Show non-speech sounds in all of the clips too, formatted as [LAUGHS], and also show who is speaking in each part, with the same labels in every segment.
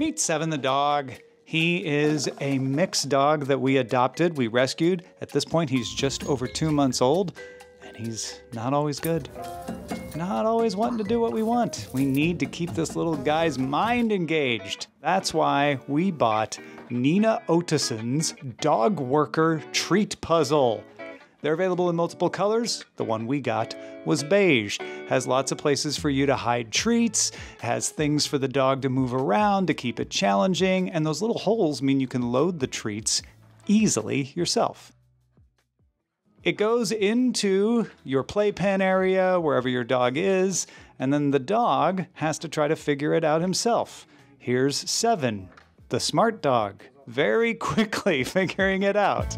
Speaker 1: Meet Seven the dog. He is a mixed dog that we adopted, we rescued. At this point, he's just over two months old, and he's not always good. Not always wanting to do what we want. We need to keep this little guy's mind engaged. That's why we bought Nina Ottosson's Dog Worker Treat Puzzle. They're available in multiple colors. The one we got was beige. Has lots of places for you to hide treats, has things for the dog to move around to keep it challenging, and those little holes mean you can load the treats easily yourself. It goes into your playpen area, wherever your dog is, and then the dog has to try to figure it out himself. Here's Seven, the smart dog, very [LAUGHS] quickly figuring it out.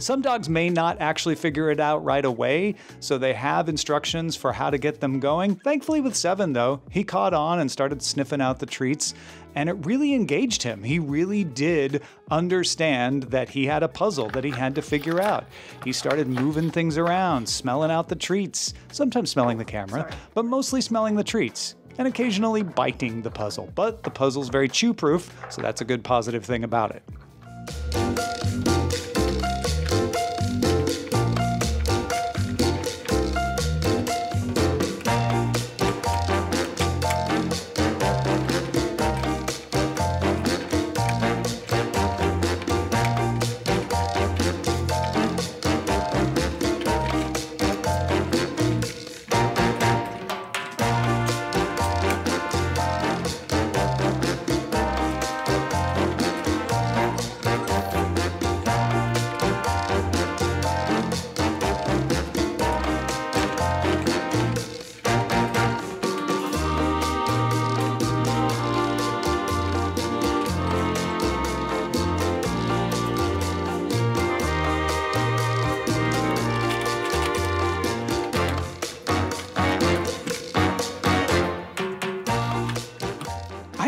Speaker 1: Some dogs may not actually figure it out right away, so they have instructions for how to get them going. Thankfully, with Seven, though, he caught on and started sniffing out the treats, and it really engaged him. He really did understand that he had a puzzle that he had to figure out. He started moving things around, smelling out the treats, sometimes smelling the camera, but mostly smelling the treats and occasionally biting the puzzle. But the puzzle's very chew proof, so that's a good positive thing about it.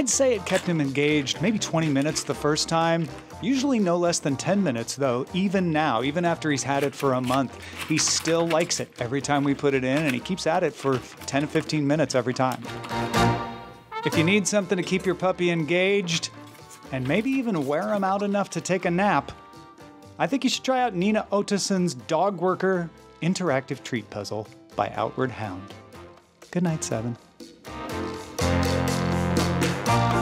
Speaker 1: I'd say it kept him engaged maybe 20 minutes the first time. Usually no less than 10 minutes, though, even now, even after he's had it for a month. He still likes it every time we put it in, and he keeps at it for 10 to 15 minutes every time. If you need something to keep your puppy engaged, and maybe even wear him out enough to take a nap, I think you should try out Nina Ottosson's Dog Worker Interactive Treat Puzzle by Outward Hound. Good night, Seven. Thank you.